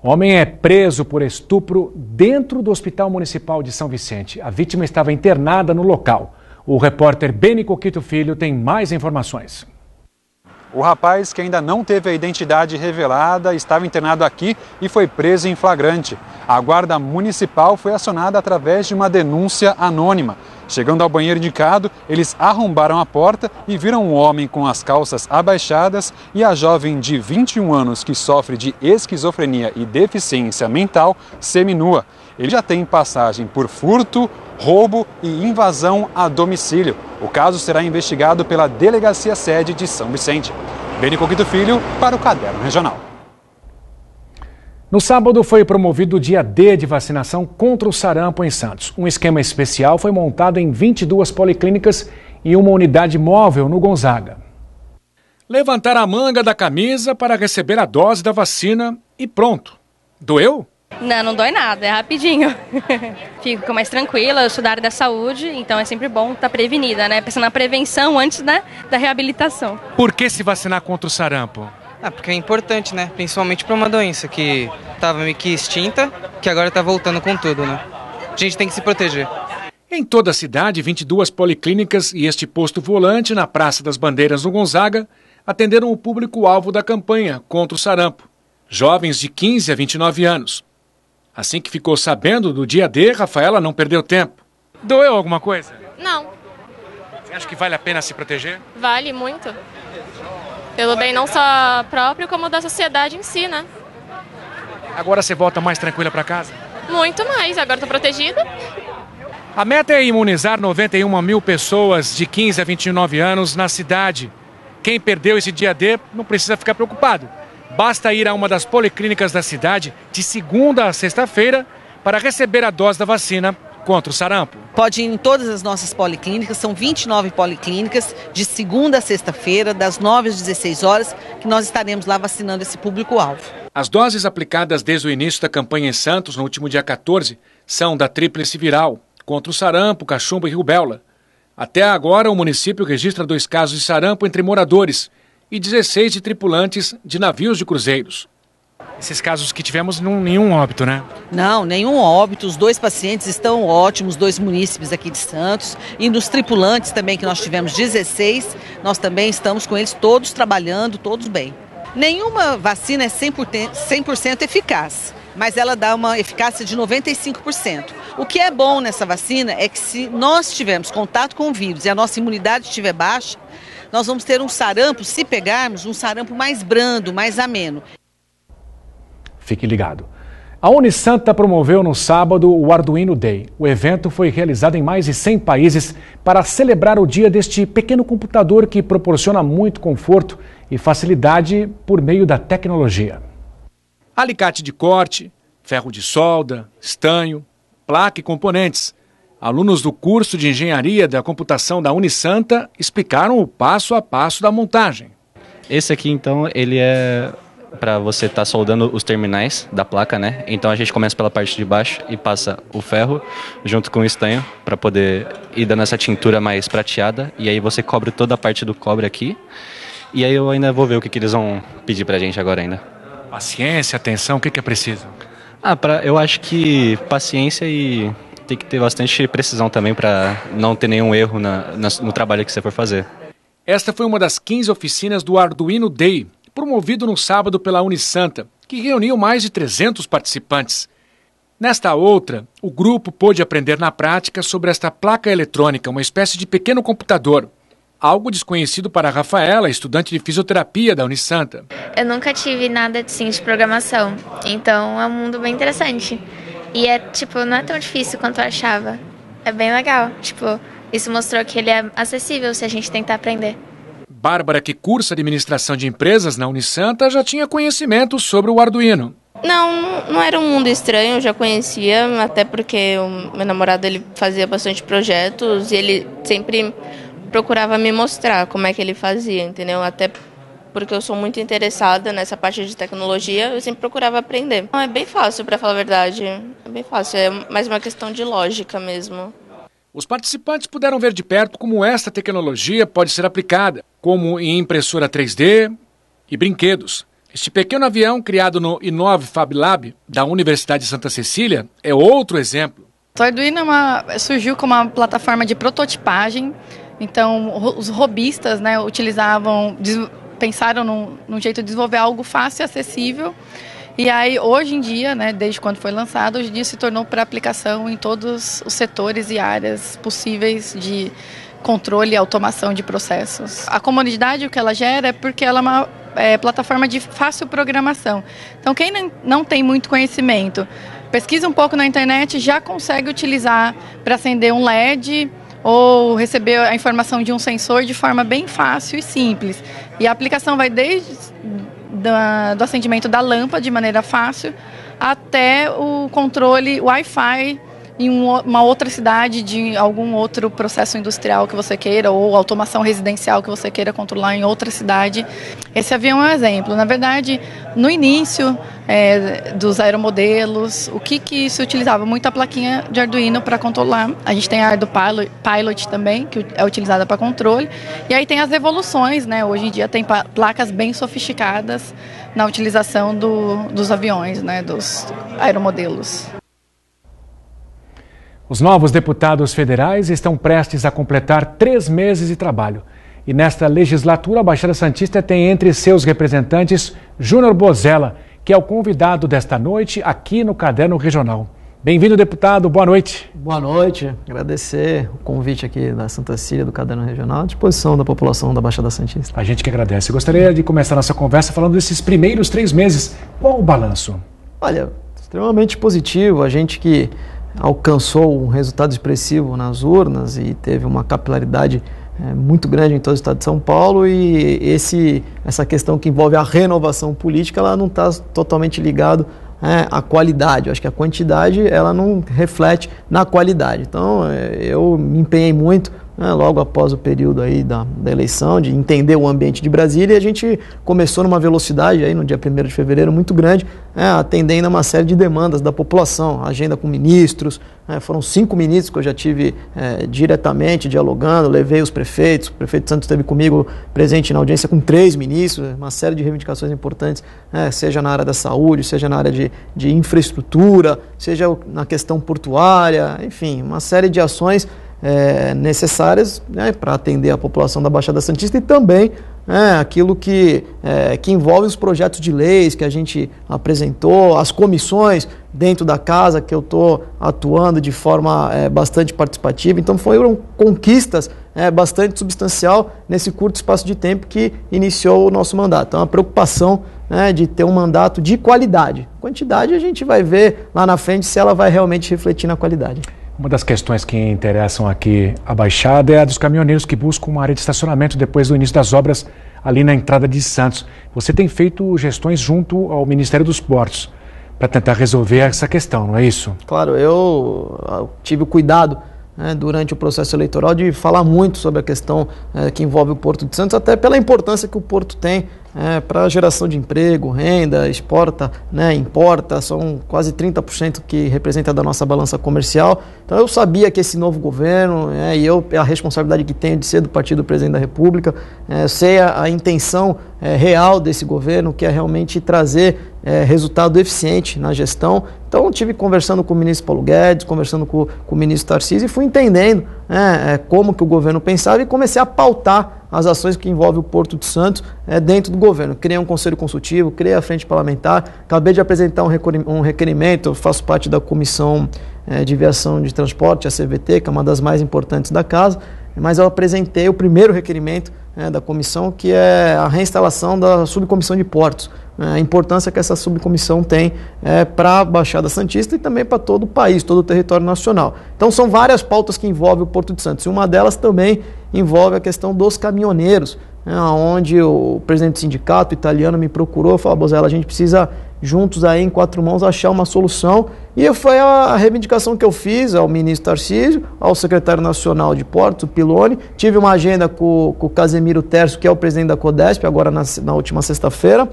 Homem é preso por estupro dentro do Hospital Municipal de São Vicente. A vítima estava internada no local. O repórter Beni Coquito Filho tem mais informações. O rapaz, que ainda não teve a identidade revelada, estava internado aqui e foi preso em flagrante. A guarda municipal foi acionada através de uma denúncia anônima. Chegando ao banheiro indicado, eles arrombaram a porta e viram um homem com as calças abaixadas e a jovem de 21 anos que sofre de esquizofrenia e deficiência mental seminua. Ele já tem passagem por furto, roubo e invasão a domicílio. O caso será investigado pela Delegacia Sede de São Vicente. Beni Coquito Filho para o Caderno Regional. No sábado foi promovido o dia D de vacinação contra o sarampo em Santos. Um esquema especial foi montado em 22 policlínicas e uma unidade móvel no Gonzaga. Levantar a manga da camisa para receber a dose da vacina e pronto. Doeu? Não, não dói nada, é rapidinho. Fico mais tranquila, eu sou da área da saúde, então é sempre bom estar prevenida, né? Pensando na prevenção antes né, da reabilitação. Por que se vacinar contra o sarampo? Ah, porque é importante, né? Principalmente para uma doença que estava meio que extinta, que agora está voltando com tudo, né? A gente tem que se proteger. Em toda a cidade, 22 policlínicas e este posto volante na Praça das Bandeiras no Gonzaga atenderam o público-alvo da campanha contra o sarampo, jovens de 15 a 29 anos. Assim que ficou sabendo do dia D, Rafaela não perdeu tempo. Doeu alguma coisa? Não. Você acha que vale a pena se proteger? Vale muito. Pelo bem não só próprio, como da sociedade em si, né? Agora você volta mais tranquila para casa? Muito mais, agora estou protegida. A meta é imunizar 91 mil pessoas de 15 a 29 anos na cidade. Quem perdeu esse dia D não precisa ficar preocupado. Basta ir a uma das policlínicas da cidade de segunda a sexta-feira para receber a dose da vacina contra o sarampo? Pode ir em todas as nossas policlínicas, são 29 policlínicas, de segunda a sexta-feira, das 9 às 16 horas, que nós estaremos lá vacinando esse público-alvo. As doses aplicadas desde o início da campanha em Santos, no último dia 14, são da tríplice viral, contra o sarampo, cachumba e rubéola. Até agora, o município registra dois casos de sarampo entre moradores e 16 de tripulantes de navios de cruzeiros. Esses casos que tivemos, nenhum óbito, né? Não, nenhum óbito. Os dois pacientes estão ótimos, dois munícipes aqui de Santos. E nos tripulantes também, que nós tivemos 16, nós também estamos com eles todos trabalhando, todos bem. Nenhuma vacina é 100%, 100 eficaz, mas ela dá uma eficácia de 95%. O que é bom nessa vacina é que se nós tivermos contato com o vírus e a nossa imunidade estiver baixa, nós vamos ter um sarampo, se pegarmos, um sarampo mais brando, mais ameno. Fique ligado. A Unisanta promoveu no sábado o Arduino Day. O evento foi realizado em mais de 100 países para celebrar o dia deste pequeno computador que proporciona muito conforto e facilidade por meio da tecnologia. Alicate de corte, ferro de solda, estanho, placa e componentes. Alunos do curso de Engenharia da Computação da Unisanta explicaram o passo a passo da montagem. Esse aqui, então, ele é para você estar tá soldando os terminais da placa, né? Então a gente começa pela parte de baixo e passa o ferro junto com o estanho para poder ir dando essa tintura mais prateada e aí você cobre toda a parte do cobre aqui. E aí eu ainda vou ver o que, que eles vão pedir pra gente agora ainda. Paciência, atenção, o que, que é preciso? Ah, pra, eu acho que paciência e tem que ter bastante precisão também para não ter nenhum erro na, na, no trabalho que você for fazer. Esta foi uma das 15 oficinas do Arduino Day, promovido no sábado pela Unisanta, que reuniu mais de 300 participantes. Nesta outra, o grupo pôde aprender na prática sobre esta placa eletrônica, uma espécie de pequeno computador. Algo desconhecido para a Rafaela, estudante de fisioterapia da Unisanta. Eu nunca tive nada assim, de programação, então é um mundo bem interessante. E é tipo, não é tão difícil quanto eu achava. É bem legal. Tipo, isso mostrou que ele é acessível se a gente tentar aprender. Bárbara, que cursa administração de empresas na Unisanta, já tinha conhecimento sobre o Arduino. Não, não era um mundo estranho, eu já conhecia, até porque o meu namorado ele fazia bastante projetos e ele sempre procurava me mostrar como é que ele fazia, entendeu? Até porque eu sou muito interessada nessa parte de tecnologia, eu sempre procurava aprender. Não, é bem fácil, para falar a verdade. É bem fácil, é mais uma questão de lógica mesmo. Os participantes puderam ver de perto como esta tecnologia pode ser aplicada, como em impressora 3D e brinquedos. Este pequeno avião criado no Inove Fab Lab da Universidade de Santa Cecília é outro exemplo. O Arduino é uma, surgiu como uma plataforma de prototipagem. Então, os robistas né, utilizavam, pensaram num, num jeito de desenvolver algo fácil e acessível. E aí, hoje em dia, né, desde quando foi lançado, hoje em dia se tornou para aplicação em todos os setores e áreas possíveis de controle e automação de processos. A comunidade, o que ela gera é porque ela é uma é, plataforma de fácil programação. Então, quem não tem muito conhecimento, pesquisa um pouco na internet, já consegue utilizar para acender um LED ou receber a informação de um sensor de forma bem fácil e simples. E a aplicação vai desde da, do acendimento da lâmpada de maneira fácil até o controle Wi-Fi em uma outra cidade de algum outro processo industrial que você queira ou automação residencial que você queira controlar em outra cidade. Esse avião é um exemplo. Na verdade, no início é, dos aeromodelos, o que, que se utilizava? Muita plaquinha de Arduino para controlar. A gente tem a Arduino Pilot, também, que é utilizada para controle. E aí tem as evoluções, né? Hoje em dia tem placas bem sofisticadas na utilização do, dos aviões, né? dos aeromodelos. Os novos deputados federais estão prestes a completar três meses de trabalho. E nesta legislatura, a Baixada Santista tem entre seus representantes Júnior Bozella, que é o convidado desta noite aqui no Caderno Regional. Bem-vindo, deputado. Boa noite. Boa noite. Agradecer o convite aqui da Santa Cília, do Caderno Regional, à disposição da população da Baixada Santista. A gente que agradece. Eu gostaria de começar nossa conversa falando desses primeiros três meses. Qual o balanço? Olha, extremamente positivo. A gente que alcançou um resultado expressivo nas urnas e teve uma capilaridade é, muito grande em todo o estado de São Paulo e esse, essa questão que envolve a renovação política ela não está totalmente ligado é, à qualidade. Eu acho que a quantidade ela não reflete na qualidade. Então é, eu me empenhei muito né, logo após o período aí da, da, eleição, de entender o ambiente de Brasília, e a gente começou numa velocidade aí no dia 1 de fevereiro muito grande, né, atendendo a uma série de demandas da população, agenda com ministros, né, foram cinco ministros que eu já tive é, diretamente dialogando, levei os prefeitos, o prefeito Santos esteve comigo presente na audiência com três ministros, uma série de reivindicações importantes, né, seja na área da saúde, seja na área de, de infraestrutura, seja na questão portuária, enfim, uma série de ações é, necessárias né, para atender a população da Baixada Santista e também é, aquilo que, é, que envolve os projetos de leis que a gente apresentou, as comissões dentro da casa que eu estou atuando de forma é, bastante participativa. Então foram conquistas é, bastante substancial nesse curto espaço de tempo que iniciou o nosso mandato. Então a preocupação né, de ter um mandato de qualidade. Quantidade a gente vai ver lá na frente se ela vai realmente refletir na qualidade. Uma das questões que interessam aqui a Baixada é a dos caminhoneiros que buscam uma área de estacionamento depois do início das obras ali na entrada de Santos. Você tem feito gestões junto ao Ministério dos Portos para tentar resolver essa questão, não é isso? Claro, eu tive o cuidado né, durante o processo eleitoral de falar muito sobre a questão é, que envolve o Porto de Santos, até pela importância que o Porto tem é, para geração de emprego, renda, exporta, né, importa, são quase 30% que representa da nossa balança comercial. Então eu sabia que esse novo governo, é, e eu a responsabilidade que tenho de ser do partido do presidente da República, é, sei a, a intenção é, real desse governo, que é realmente trazer é, resultado eficiente na gestão. Então, tive conversando com o ministro Paulo Guedes, conversando com, com o ministro Tarcísio e fui entendendo né, é, como que o governo pensava e comecei a pautar as ações que envolvem o Porto de Santos é, dentro do governo. Criei um conselho consultivo, criei a frente parlamentar, acabei de apresentar um requerimento, eu faço parte da comissão é, de viação de transporte, a CVT, que é uma das mais importantes da casa, mas eu apresentei o primeiro requerimento é, da comissão, que é a reinstalação da subcomissão de portos. Né, a importância que essa subcomissão tem é, para a Baixada Santista e também para todo o país, todo o território nacional. Então são várias pautas que envolvem o Porto de Santos. E uma delas também envolve a questão dos caminhoneiros, né, onde o presidente do sindicato italiano me procurou e falou, Bozella, a gente precisa juntos aí em quatro mãos achar uma solução. E foi a reivindicação que eu fiz ao ministro Tarcísio, ao secretário nacional de Portos, Piloni. Tive uma agenda com, com o Casemiro Terço, que é o presidente da Codesp, agora na, na última sexta-feira,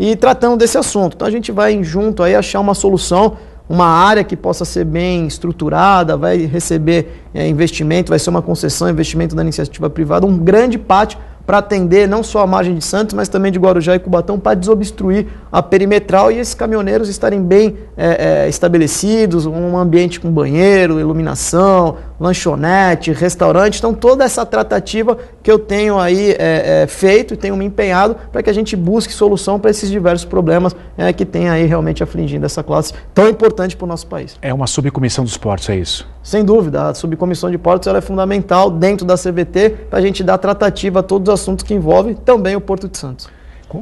e tratando desse assunto. Então a gente vai junto aí achar uma solução uma área que possa ser bem estruturada, vai receber é, investimento, vai ser uma concessão, investimento da iniciativa privada, um grande pátio para atender não só a margem de Santos, mas também de Guarujá e Cubatão, para desobstruir a perimetral e esses caminhoneiros estarem bem é, é, estabelecidos, um ambiente com banheiro, iluminação, lanchonete, restaurante. Então, toda essa tratativa que eu tenho aí é, é feito e tenho me empenhado para que a gente busque solução para esses diversos problemas é, que tem aí realmente afligindo essa classe tão importante para o nosso país. É uma subcomissão dos portos, é isso? Sem dúvida, a subcomissão de portos ela é fundamental dentro da CVT para a gente dar tratativa a todos os assuntos que envolvem também o Porto de Santos.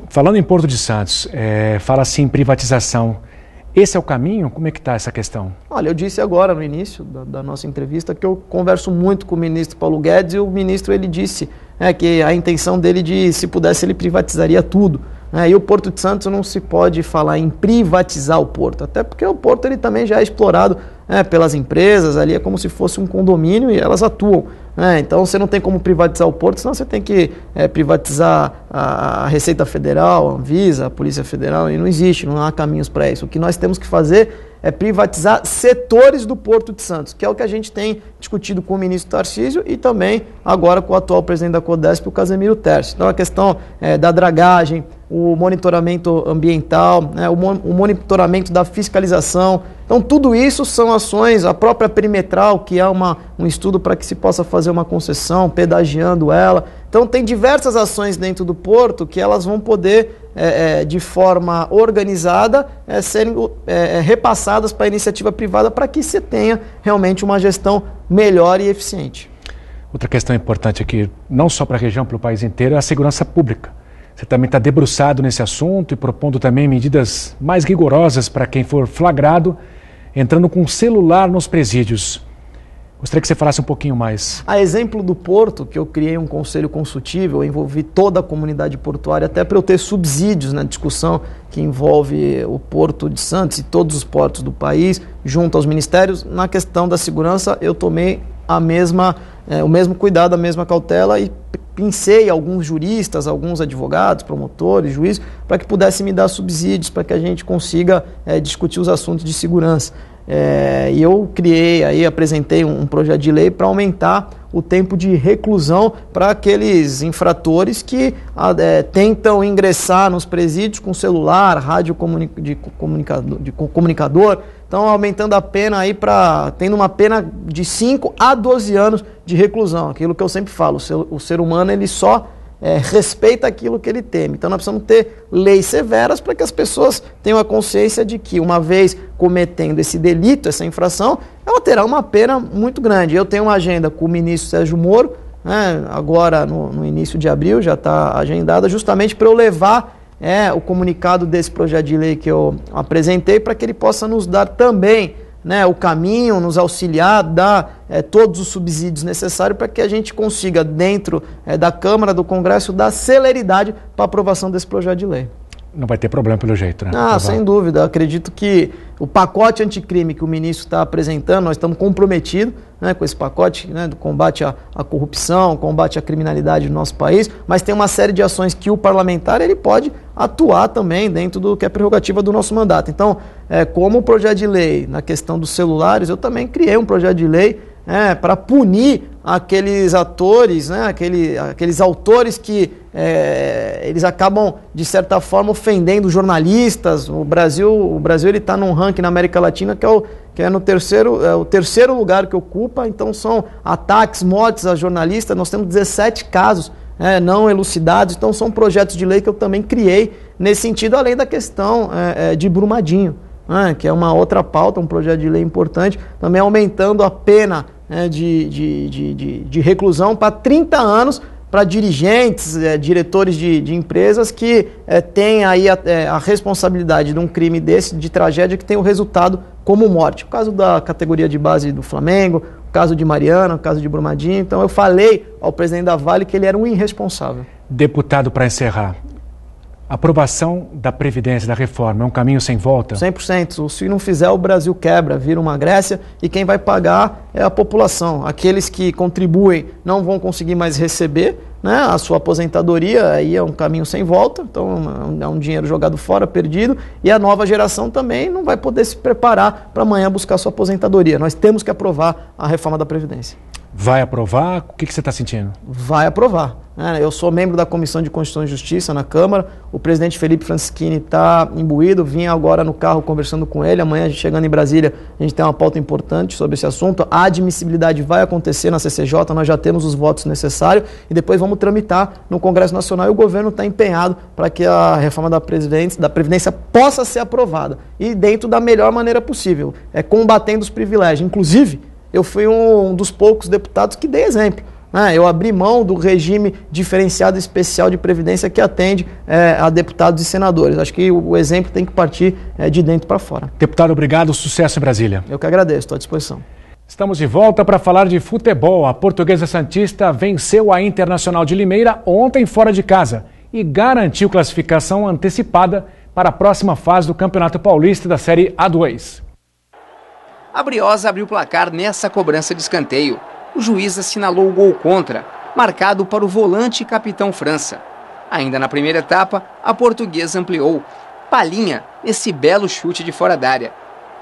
Falando em Porto de Santos, é, fala assim em privatização. Esse é o caminho? Como é que está essa questão? Olha, eu disse agora no início da, da, nossa entrevista que eu converso muito com o ministro Paulo Guedes e o ministro ele disse é, que a intenção dele de, se pudesse, ele privatizaria tudo. É, e o Porto de Santos não se pode falar em privatizar o porto, até porque o porto ele também já é explorado é, pelas empresas, ali é como se fosse um condomínio e elas atuam. É, então você não tem como privatizar o porto, senão você tem que é, privatizar a, Receita Federal, a Anvisa, a Polícia Federal, e não existe, não há caminhos para isso. O que nós temos que fazer é privatizar setores do Porto de Santos, que é o que a gente tem discutido com o ministro Tarcísio e também agora com o atual presidente da Codesp, o Casemiro Terce. Então a questão é, da dragagem, o monitoramento ambiental, né, o, o, monitoramento da fiscalização. Então, tudo isso são ações, a própria perimetral, que é uma, um estudo para que se possa fazer uma concessão, pedagiando ela. Então, tem diversas ações dentro do porto que elas vão poder, é, é, de forma organizada, é, serem é, é, repassadas para a iniciativa privada para que se tenha realmente uma gestão melhor e eficiente. Outra questão importante aqui, não só para a região, para o país inteiro, é a segurança pública. Você também está debruçado nesse assunto e propondo também medidas mais rigorosas para quem for flagrado entrando com celular nos presídios. Gostaria que você falasse um pouquinho mais. A exemplo do Porto, que eu criei um conselho consultivo, eu envolvi toda a comunidade portuária, até para eu ter subsídios na discussão que envolve o Porto de Santos e todos os portos do país, junto aos ministérios. Na questão da segurança, eu tomei a mesma, é, o mesmo cuidado, a mesma cautela e pincei alguns juristas, alguns advogados, promotores, juízes, para que pudessem me dar subsídios, para que a gente consiga é, discutir os assuntos de segurança. É, e eu criei, aí apresentei um, um projeto de lei para aumentar o tempo de reclusão para aqueles infratores que é, tentam ingressar nos presídios com celular, rádio de comunicador, de comunicador. Então, aumentando a pena aí para. tendo uma pena de 5 a 12 anos de reclusão. Aquilo que eu sempre falo, o ser, o ser humano ele só é, respeita aquilo que ele teme. Então nós precisamos ter leis severas para que as pessoas tenham a consciência de que, uma vez cometendo esse delito, essa infração, ela terá uma pena muito grande. Eu tenho uma agenda com o ministro Sérgio Moro, né, agora no, no, início de abril, já está agendada, justamente para eu levar é, o comunicado desse projeto de lei que eu apresentei, para que ele possa nos dar também né, o caminho, nos auxiliar, dar é, todos os subsídios necessários para que a gente consiga, dentro é, da Câmara, do Congresso, dar celeridade para a aprovação desse projeto de lei. Não vai ter problema pelo jeito, né? Ah, sem dúvida. Acredito que o pacote anticrime que o ministro está apresentando, nós estamos comprometidos né, com esse pacote né, do combate à, à, corrupção, combate à criminalidade no nosso país, mas tem uma série de ações que o parlamentar ele pode atuar também dentro do que é prerrogativa do nosso mandato. Então, é, como o projeto de lei na questão dos celulares, eu também criei um projeto de lei é, para punir aqueles atores, né, aquele, aqueles autores que é, eles acabam de certa forma ofendendo jornalistas. O Brasil, o Brasil ele está num ranking na América Latina que é o que é no terceiro, é o terceiro lugar que ocupa. Então são ataques, mortes a jornalistas. Nós temos 17 casos é, não elucidados. Então são projetos de lei que eu também criei nesse sentido, além da questão é, é de Brumadinho, né, que é uma outra pauta, um projeto de lei importante, também aumentando a pena né, de, de, de, de, de reclusão para 30 anos para dirigentes, é, diretores de, de, empresas que é, têm aí a, é, a, responsabilidade de um crime desse, de tragédia, que tem o resultado como morte. O caso da categoria de base do Flamengo, o caso de Mariana, o caso de Brumadinho. Então eu falei ao presidente da Vale que ele era um irresponsável. Deputado, para encerrar, aprovação da Previdência, da reforma, é um caminho sem volta? 100%. Se não fizer, o Brasil quebra, vira uma Grécia e quem vai pagar é a população. Aqueles que contribuem não vão conseguir mais receber né, a sua aposentadoria, aí é um caminho sem volta, então é um dinheiro jogado fora, perdido, e a nova geração também não vai poder se preparar para amanhã buscar sua aposentadoria. Nós temos que aprovar a reforma da Previdência. Vai aprovar? O que, que você está sentindo? Vai aprovar. Né? Eu sou membro da Comissão de Constituição e Justiça na Câmara. O presidente Felipe Francischini está imbuído. Vim agora no carro conversando com ele. Amanhã, chegando em Brasília, a gente tem uma pauta importante sobre esse assunto. A admissibilidade vai acontecer na CCJ, nós já temos os votos necessários e depois vamos tramitar no Congresso Nacional. E o governo está empenhado para que a reforma da Previdência, da Previdência possa ser aprovada e dentro da melhor maneira possível, é combatendo os privilégios. Inclusive, eu fui um dos poucos deputados que dei exemplo. Ah, eu abri mão do regime diferenciado especial de previdência que atende é, a deputados e senadores. Acho que o, o exemplo tem que partir é, de dentro para fora. Deputado, obrigado. Sucesso em Brasília. Eu que agradeço, estou à disposição. Estamos de volta para falar de futebol. A Portuguesa Santista venceu a Internacional de Limeira ontem fora de casa e garantiu classificação antecipada para a próxima fase do Campeonato Paulista da Série A2. A Briosa abriu o placar nessa cobrança de escanteio o juiz assinalou o gol contra, marcado para o volante capitão França. Ainda na primeira etapa, a portuguesa ampliou. Palinha nesse belo chute de fora da área.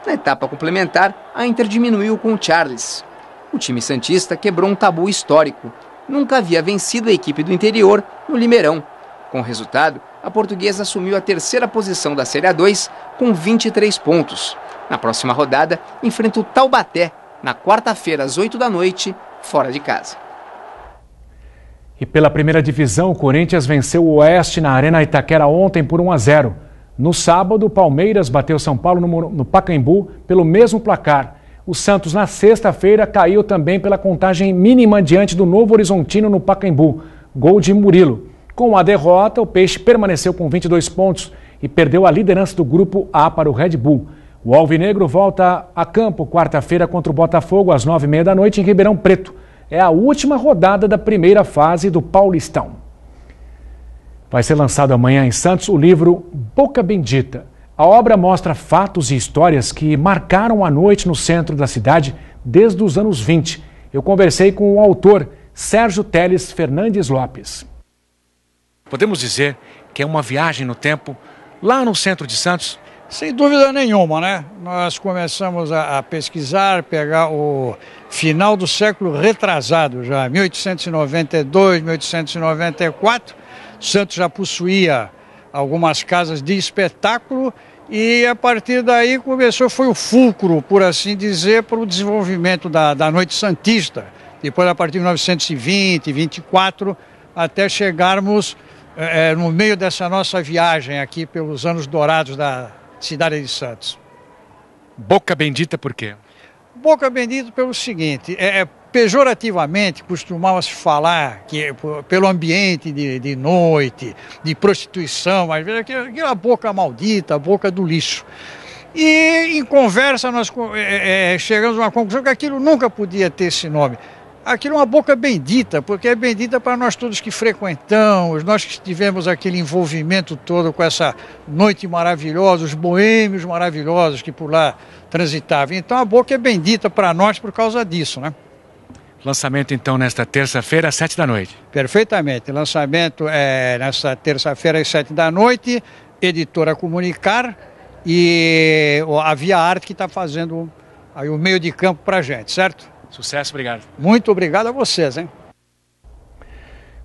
Na etapa complementar, a Inter diminuiu com o Charles. O time Santista quebrou um tabu histórico. Nunca havia vencido a equipe do interior no Limeirão. Com o resultado, a portuguesa assumiu a terceira posição da Série A2 com 23 pontos. Na próxima rodada, enfrenta o Taubaté, na quarta-feira, às 8 da noite, fora de casa. E pela primeira divisão, o Corinthians venceu o Oeste na Arena Itaquera ontem por 1 a 0. No sábado, o Palmeiras bateu São Paulo no, no Pacaembu pelo mesmo placar. O Santos, na sexta-feira, caiu também pela contagem mínima diante do Novo Horizontino no Pacaembu. Gol de Murilo. Com a derrota, o Peixe permaneceu com 22 pontos e perdeu a liderança do grupo A para o Red Bull. O Alvinegro volta a campo quarta-feira contra o Botafogo às nove e meia da noite em Ribeirão Preto. É a última rodada da primeira fase do Paulistão. Vai ser lançado amanhã em Santos o livro Boca Bendita. A obra mostra fatos e histórias que marcaram a noite no centro da cidade desde os anos 20. Eu conversei com o autor, Sérgio Teles Fernandes Lopes. Podemos dizer que é uma viagem no tempo lá no centro de Santos sem dúvida nenhuma, né? Nós começamos a, a, pesquisar, pegar o final do século retrasado já, 1892, 1894. Santos já possuía algumas casas de espetáculo e a partir daí começou, foi o fulcro, por assim dizer, para o desenvolvimento da, da noite santista. Depois, a partir de 1920, 24, até chegarmos é, no meio dessa nossa viagem aqui pelos anos dourados da, cidade de Santos. Boca Bendita por quê? Boca Bendita pelo seguinte, é, é pejorativamente costumava-se falar que pelo ambiente de, de noite, de prostituição, às vezes aquela boca maldita, a boca do lixo. E em conversa nós é, é, chegamos a uma conclusão que aquilo nunca podia ter esse nome aquilo é uma boca bendita, porque é bendita para nós todos que frequentamos, nós que tivemos aquele envolvimento todo com essa noite maravilhosa, os boêmios maravilhosos que por lá transitavam. Então a boca é bendita para nós por causa disso, né? Lançamento então nesta terça-feira às sete da noite. Perfeitamente. Lançamento é nesta terça-feira às sete da noite. Editora Comunicar e a Via Arte que está fazendo aí o meio de campo para a gente, certo? Sucesso, obrigado. Muito obrigado a vocês, hein?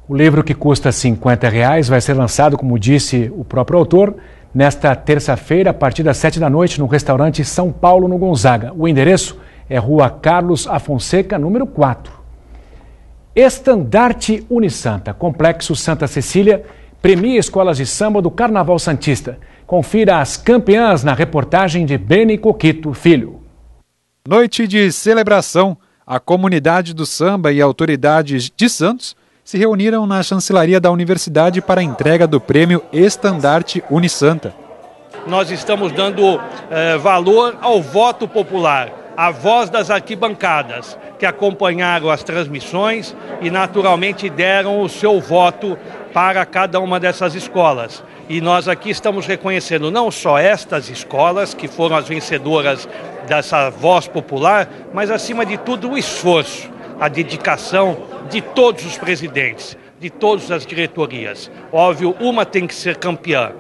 O livro que custa 50 reais vai ser lançado, como disse o próprio autor, nesta terça-feira, a partir das 7 da noite, no restaurante São Paulo, no Gonzaga. O endereço é Rua Carlos Afonseca, número 4. Estandarte Unisanta, Complexo Santa Cecília, premia escolas de samba do Carnaval Santista. Confira as campeãs na reportagem de Beni Coquito Filho. Noite de celebração a comunidade do samba e autoridades de Santos se reuniram na chancelaria da universidade para a entrega do prêmio Estandarte Unisanta. Nós estamos dando eh, valor ao voto popular, à voz das arquibancadas, que acompanharam as transmissões e naturalmente deram o seu voto para cada uma dessas escolas. E nós aqui estamos reconhecendo não só estas escolas, que foram as vencedoras dessa voz popular, mas acima de tudo o esforço, a dedicação de todos os presidentes, de todas as diretorias. Óbvio, uma tem que ser campeã,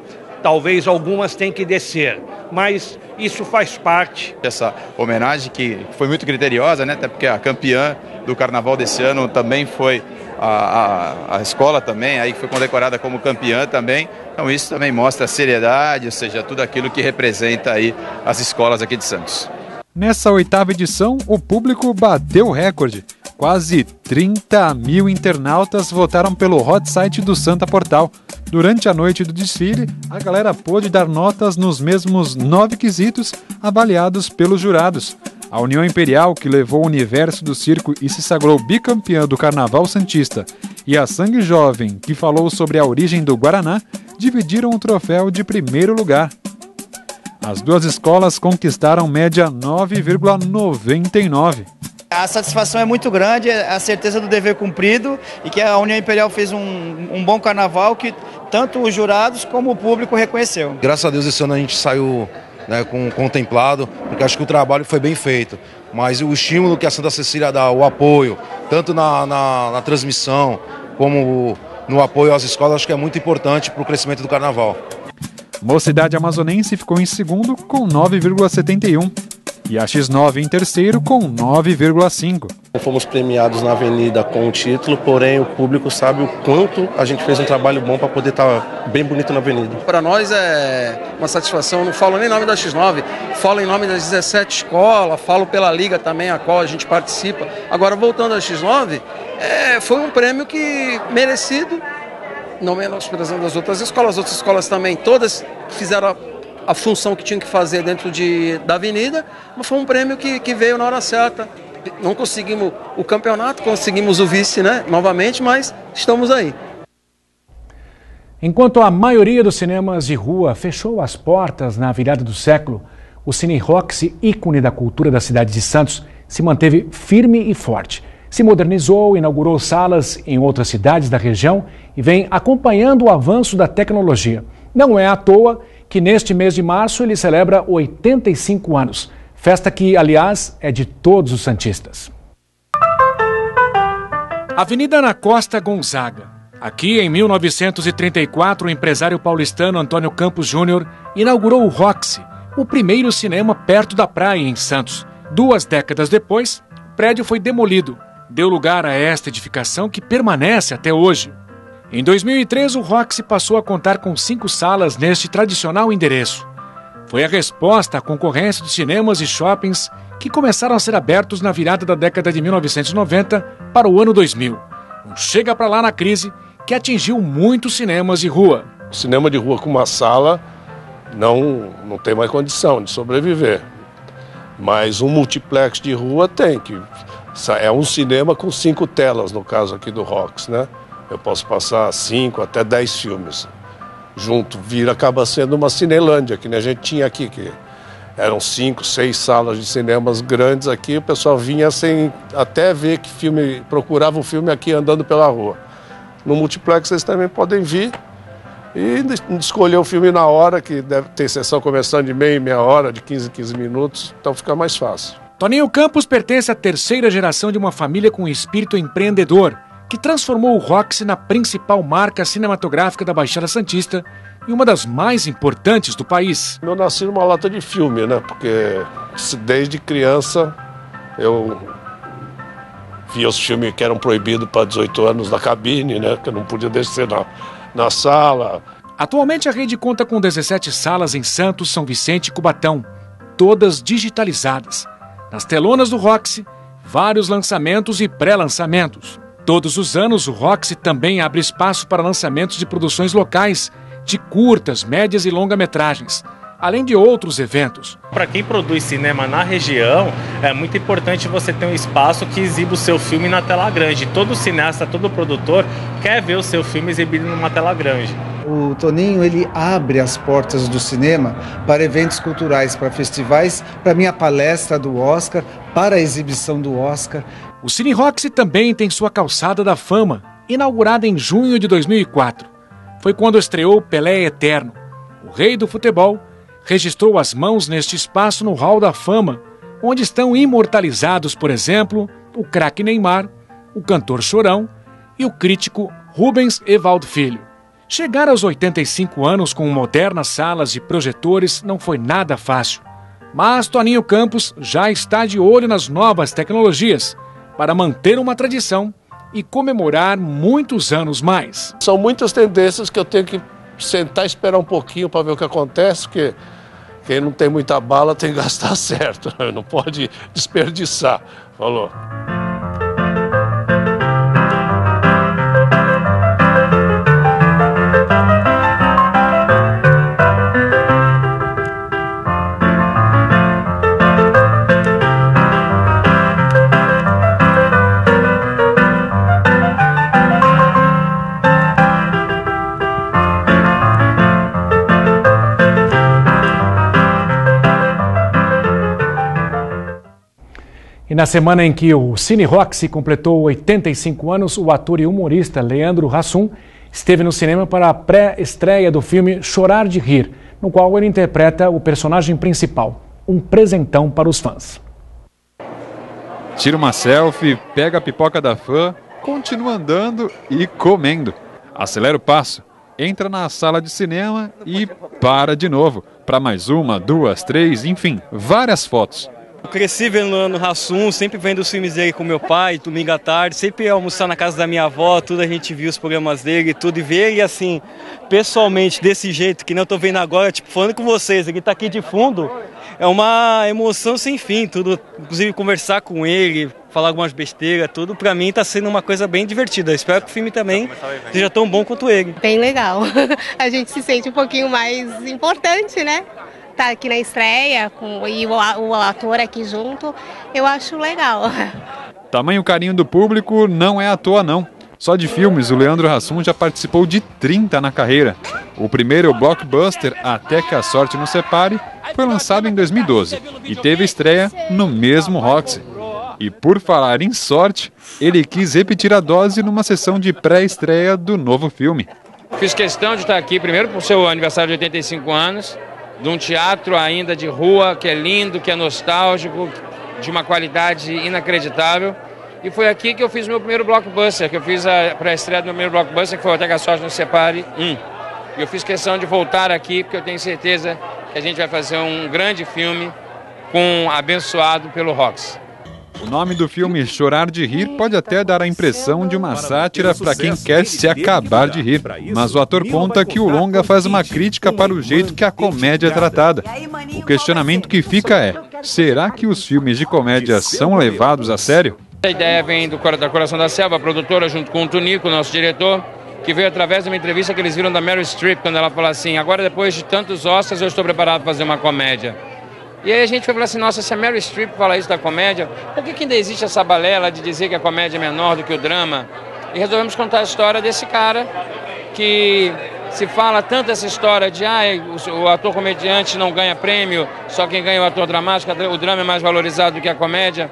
talvez algumas tenham que descer, mas isso faz parte. Essa homenagem que foi muito criteriosa, né? Até porque a campeã do carnaval desse ano também foi a, a, a, escola também, aí que foi condecorada como campeã também. Então isso também mostra a seriedade, ou seja, tudo aquilo que representa aí as escolas aqui de Santos. Nessa oitava edição, o público bateu o recorde. Quase 30 mil internautas votaram pelo hot site do Santa Portal. Durante a noite do desfile, a galera pôde dar notas nos mesmos nove quesitos avaliados pelos jurados. A União Imperial, que levou o universo do circo e se sagrou bicampeã do Carnaval Santista, e a Sangue Jovem, que falou sobre a origem do Guaraná, dividiram o troféu de primeiro lugar. As duas escolas conquistaram média 9,99. A satisfação é muito grande, a certeza do dever cumprido e que a União Imperial fez um, um bom carnaval que tanto os jurados como o público reconheceu. Graças a Deus esse ano a gente saiu né, com, contemplado, porque acho que o trabalho foi bem feito. Mas o estímulo que a Santa Cecília dá, o apoio, tanto na, na, na transmissão como no apoio às escolas, acho que é muito importante para o crescimento do carnaval. Mocidade Amazonense ficou em segundo com 9,71 e a X9 em terceiro com 9,5. Fomos premiados na Avenida com o título, porém o público sabe o quanto a gente fez um trabalho bom para poder estar tá bem bonito na Avenida. Para nós é uma satisfação, não falo nem em nome da X9, falo em nome das 17 escolas, falo pela liga também a qual a gente participa. Agora voltando à X9, é, foi um prêmio que merecido não menosprezando as outras escolas, as outras escolas também, todas fizeram a, função que tinham que fazer dentro de, da avenida, mas foi um prêmio que, que veio na hora certa. Não conseguimos o campeonato, conseguimos o vice né, novamente, mas estamos aí. Enquanto a maioria dos cinemas de rua fechou as portas na virada do século, o Cine Roxy, ícone da cultura da cidade de Santos, se manteve firme e forte se modernizou, inaugurou salas em outras cidades da região e vem acompanhando o avanço da tecnologia. Não é à toa que neste mês de março ele celebra 85 anos, festa que, aliás, é de todos os Santistas. Avenida Ana Costa Gonzaga. Aqui, em 1934, o empresário paulistano Antônio Campos Júnior inaugurou o Roxy, o primeiro cinema perto da praia em Santos. Duas décadas depois, o prédio foi demolido deu lugar a esta edificação que permanece até hoje. Em 2003, o Roxy passou a contar com cinco salas neste tradicional endereço. Foi a resposta à concorrência de cinemas e shoppings que começaram a ser abertos na virada da década de 1990 para o ano 2000. Um chega para lá na crise que atingiu muitos cinemas de rua. Cinema de rua com uma sala não, não tem mais condição de sobreviver. Mas um multiplex de rua tem, que é um cinema com cinco telas, no caso aqui do Rox, né? Eu posso passar cinco até dez filmes junto. Vira, acaba sendo uma Cinelândia, que nem a gente tinha aqui, que eram cinco, seis salas de cinemas grandes aqui. O pessoal vinha sem até ver que filme, procurava o um filme aqui andando pela rua. No multiplex vocês também podem vir e escolher o filme na hora, que deve ter sessão começando de meia e meia hora, de 15 15 minutos, então fica mais fácil. Toninho Campos pertence à terceira geração de uma família com espírito empreendedor, que transformou o Roxy na principal marca cinematográfica da Baixada Santista e uma das mais importantes do país. Eu nasci numa lata de filme, né? Porque desde criança eu via os filmes que eram proibidos para 18 anos na cabine, né? Que eu não podia descer na, na sala. Atualmente a rede conta com 17 salas em Santos, São Vicente e Cubatão, todas digitalizadas. Nas telonas do Roxy, vários lançamentos e pré-lançamentos. Todos os anos, o Roxy também abre espaço para lançamentos de produções locais, de curtas, médias e longa-metragens, além de outros eventos. Para quem produz cinema na região, é muito importante você ter um espaço que exiba o seu filme na tela grande. Todo cineasta, todo produtor quer ver o seu filme exibido numa tela grande. O Toninho ele abre as portas do cinema para eventos culturais, para festivais, para minha palestra do Oscar, para a exibição do Oscar. O Cine Roxy também tem sua calçada da fama, inaugurada em junho de 2004. Foi quando estreou Pelé Eterno. O rei do futebol registrou as mãos neste espaço no Hall da Fama, onde estão imortalizados, por exemplo, o craque Neymar, o cantor Chorão e o crítico Rubens Evaldo Filho. Chegar aos 85 anos com modernas salas e projetores não foi nada fácil. Mas Toninho Campos já está de olho nas novas tecnologias para manter uma tradição e comemorar muitos anos mais. São muitas tendências que eu tenho que sentar e esperar um pouquinho para ver o que acontece, porque quem não tem muita bala tem que gastar certo, não pode desperdiçar. Falou. Na semana em que o Cine Roxy completou 85 anos, o ator e humorista Leandro Hassum esteve no cinema para a pré-estreia do filme Chorar de Rir, no qual ele interpreta o personagem principal, um presentão para os fãs. Tira uma selfie, pega a pipoca da fã, continua andando e comendo. Acelera o passo, entra na sala de cinema e para de novo, para mais uma, duas, três, enfim, várias fotos. Eu cresci vendo no Rassum, sempre vendo os filmes dele com meu pai, domingo à tarde, sempre ia almoçar na casa da minha avó, tudo a gente viu os programas dele, tudo, e ver ele assim, pessoalmente, desse jeito, que não eu tô vendo agora, tipo, falando com vocês, ele tá aqui de fundo, é uma emoção sem fim, tudo, inclusive conversar com ele, falar algumas besteiras, tudo, pra mim tá sendo uma coisa bem divertida. Espero que o filme também seja tão bom quanto ele. Bem legal. A gente se sente um pouquinho mais importante, né? Tá aqui na estreia com, e o, o ator aqui junto, eu acho legal. Tamanho carinho do público não é à toa, não. Só de filmes, o Leandro Hassum já participou de 30 na carreira. O primeiro blockbuster, Até que a Sorte nos Separe, foi lançado em 2012 e teve estreia no mesmo Roxy. E por falar em sorte, ele quis repetir a dose numa sessão de pré-estreia do novo filme. Fiz questão de estar aqui primeiro por seu aniversário de 85 anos de um teatro ainda de rua, que é lindo, que é nostálgico, de uma qualidade inacreditável. E foi aqui que eu fiz o meu primeiro blockbuster, que eu fiz a pré-estreia do meu primeiro blockbuster, que foi Até que Sorte Separe 1. E eu fiz questão de voltar aqui, porque eu tenho certeza que a gente vai fazer um grande filme com abençoado pelo Rox. O nome do filme Chorar de Rir pode até dar a impressão de uma sátira para quem quer se acabar de rir, mas o ator conta que o longa faz uma crítica para o jeito que a comédia é tratada. O questionamento que fica é: será que os filmes de comédia são levados a sério? A ideia vem do da Coração da Selva, a produtora, junto com o Tunico, nosso diretor, que veio através de uma entrevista que eles viram da Meryl Streep, quando ela falou assim: agora depois de tantos Oscars eu estou preparado para fazer uma comédia. E aí a gente foi falar assim, nossa, se a Mary Streep fala isso da comédia, por que, que ainda existe essa balela de dizer que a comédia é menor do que o drama? E resolvemos contar a história desse cara que se fala tanto essa história de ah, o, ator comediante não ganha prêmio, só quem ganha é o ator dramático, o drama é mais valorizado do que a comédia.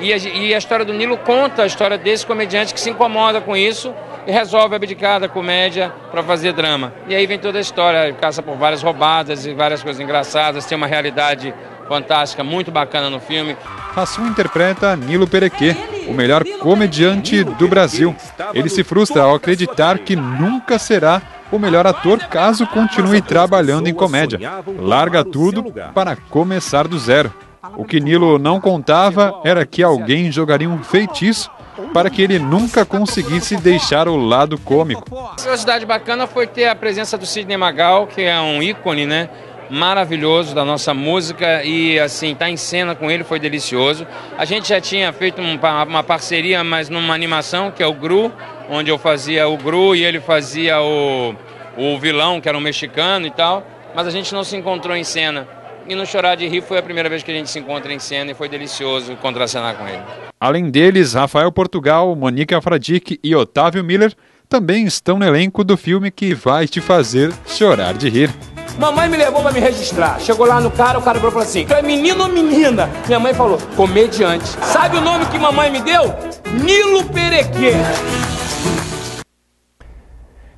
E a, e a história do Nilo conta a história desse comediante que se incomoda com isso e resolve abdicar da comédia para fazer drama. E aí vem toda a história, caça por várias roubadas e várias coisas engraçadas, tem uma realidade fantástica, muito bacana no filme. Hassum interpreta Nilo Perequê, o melhor comediante do Brasil. Ele se frustra ao acreditar que nunca será o melhor ator caso continue trabalhando em comédia. Larga tudo para começar do zero. O que Nilo não contava era que alguém jogaria um feitiço para que ele nunca conseguisse deixar o lado cômico. A curiosidade bacana foi ter a presença do Sidney Magal, que é um ícone, né? maravilhoso da nossa música e assim tá em cena com ele foi delicioso. A gente já tinha feito uma parceria, mas numa animação que é o Gru, onde eu fazia o Gru e ele fazia o, o vilão que era um mexicano e tal. Mas a gente não se encontrou em cena. E no Chorar de Rir foi a primeira vez que a gente se encontra em cena e foi delicioso contracenar com ele. Além deles, Rafael Portugal, Monique Afradique e Otávio Miller também estão no elenco do filme que vai te fazer chorar de rir. Mamãe me levou para me registrar. Chegou lá no cara, o cara falou assim: Tu é menino ou menina? Minha mãe falou: Comediante. Sabe o nome que mamãe me deu? Nilo Perequê.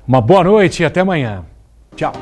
Uma boa noite e até amanhã. Tchau.